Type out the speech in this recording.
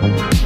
Bye.